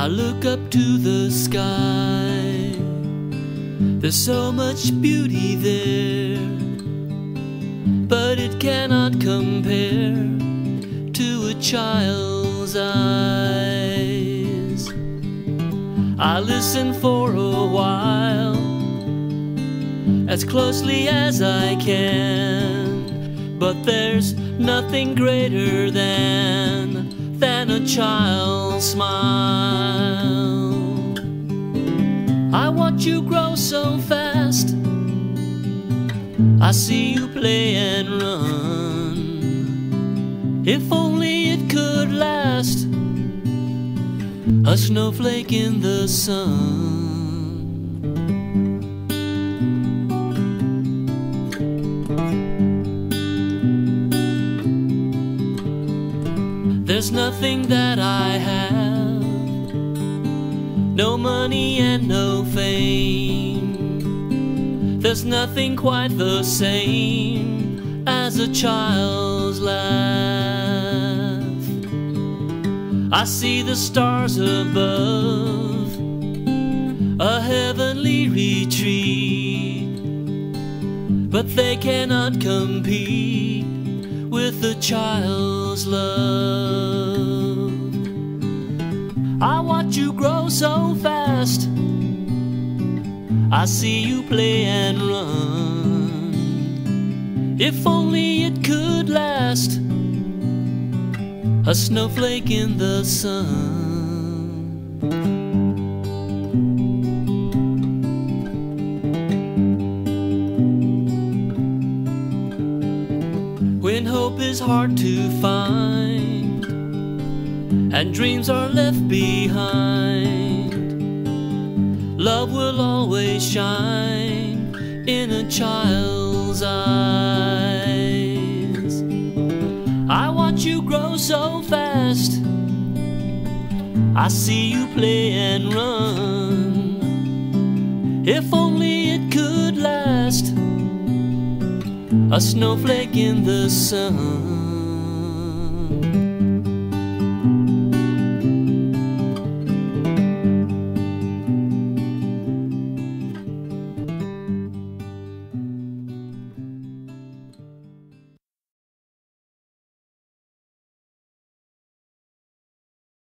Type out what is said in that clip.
up to the sky. There's so much beauty there, but it cannot compare to a child's eyes. I listen for a while, as closely as I can, but there's nothing greater than than a child's smile. I watch you grow so fast. I see you play and run. If only it could last. A snowflake in the sun. There's nothing that I have, no money and no fame. There's nothing quite the same as a child's laugh. I see the stars above, a heavenly retreat, but they cannot compete a child's love. I watch you grow so fast. I see you play and run. If only it could last. A snowflake in the sun. Hope is hard to find and dreams are left behind. Love will always shine in a child's eyes. I watch you grow so fast. I see you play and run. If a snowflake in the sun.